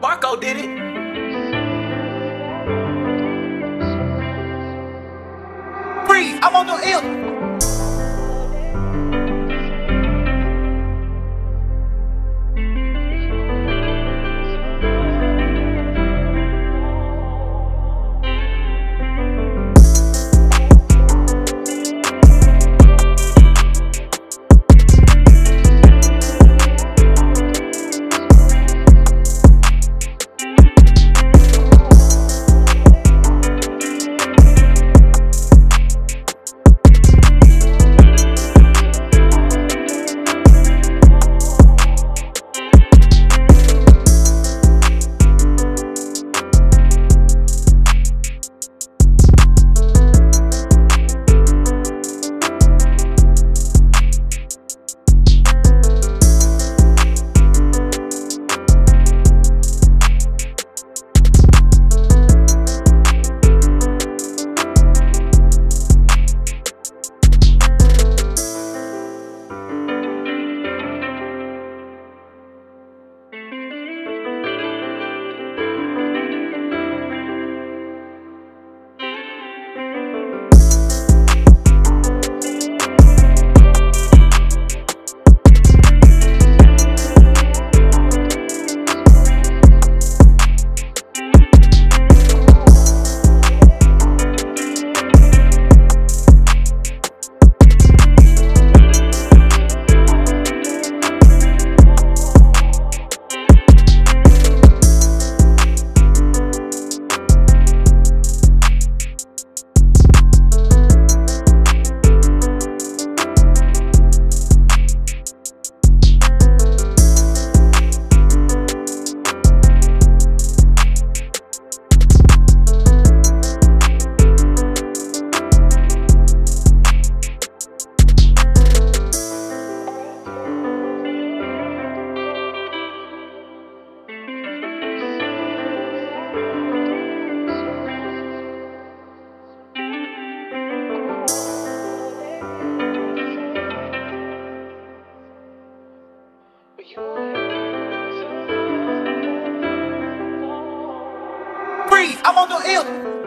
Marco did it. Breathe, I'm on the ill. I'm on the ill.